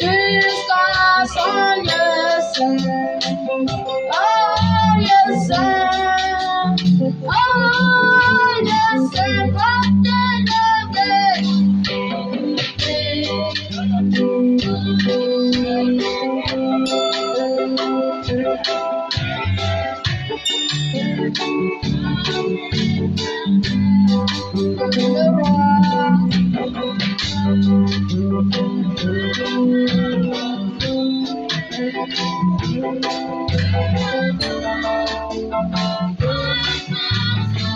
Jusqu'à son sein. Oh, yes sein. Oh, yes sein porte le.